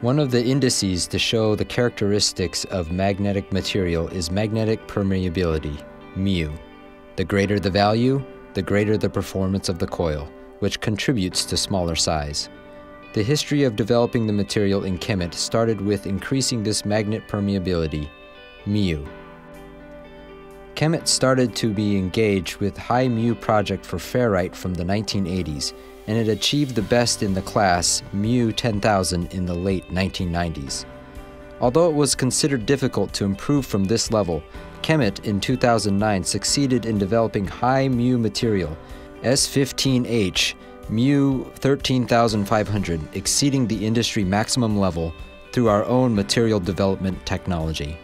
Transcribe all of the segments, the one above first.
One of the indices to show the characteristics of magnetic material is magnetic permeability, mu. The greater the value, the greater the performance of the coil, which contributes to smaller size. The history of developing the material in Kemet started with increasing this magnet permeability, mu. Kemet started to be engaged with high mu project for ferrite from the 1980s and it achieved the best in the class Mu 10000 in the late 1990s. Although it was considered difficult to improve from this level, Kemet in 2009 succeeded in developing high mu material, S15H Mu 13500, exceeding the industry maximum level through our own material development technology.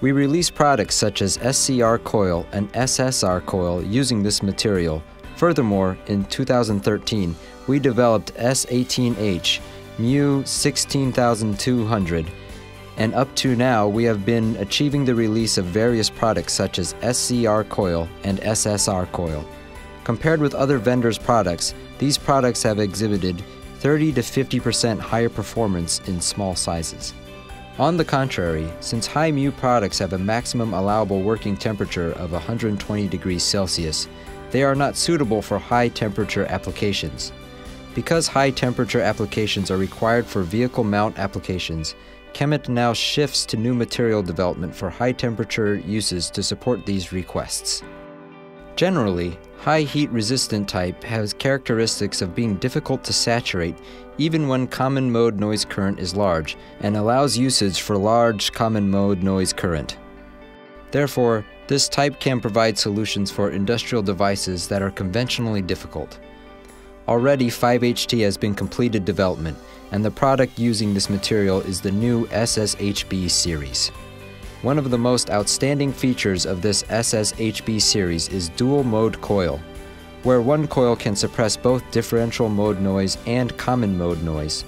We release products such as SCR coil and SSR coil using this material Furthermore, in 2013, we developed S18H Mu 16200, and up to now we have been achieving the release of various products such as SCR coil and SSR coil. Compared with other vendors' products, these products have exhibited 30 to 50% higher performance in small sizes. On the contrary, since high mu products have a maximum allowable working temperature of 120 degrees Celsius, they are not suitable for high temperature applications. Because high temperature applications are required for vehicle mount applications, Kemet now shifts to new material development for high temperature uses to support these requests. Generally, high heat resistant type has characteristics of being difficult to saturate even when common mode noise current is large and allows usage for large common mode noise current. Therefore, this type can provide solutions for industrial devices that are conventionally difficult. Already 5HT has been completed development, and the product using this material is the new SSHB series. One of the most outstanding features of this SSHB series is dual mode coil, where one coil can suppress both differential mode noise and common mode noise.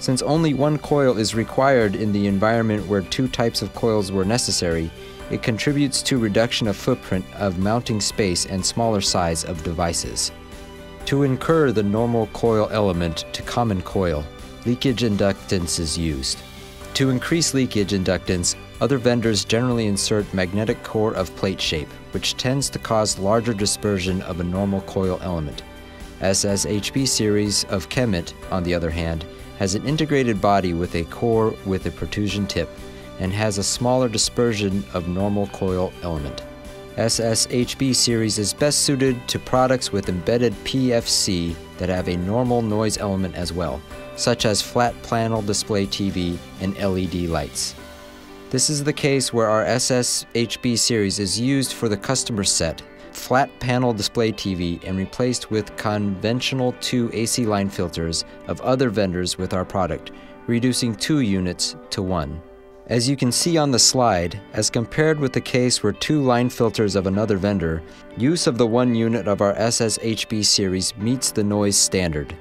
Since only one coil is required in the environment where two types of coils were necessary, it contributes to reduction of footprint of mounting space and smaller size of devices. To incur the normal coil element to common coil, leakage inductance is used. To increase leakage inductance, other vendors generally insert magnetic core of plate shape, which tends to cause larger dispersion of a normal coil element. SSHB series of Kemet, on the other hand, has an integrated body with a core with a protrusion tip and has a smaller dispersion of normal coil element. SSHB series is best suited to products with embedded PFC that have a normal noise element as well, such as flat panel display TV and LED lights. This is the case where our SSHB series is used for the customer set, flat panel display TV, and replaced with conventional 2 AC line filters of other vendors with our product, reducing 2 units to 1. As you can see on the slide, as compared with the case where two line filters of another vendor, use of the one unit of our SSHB series meets the noise standard.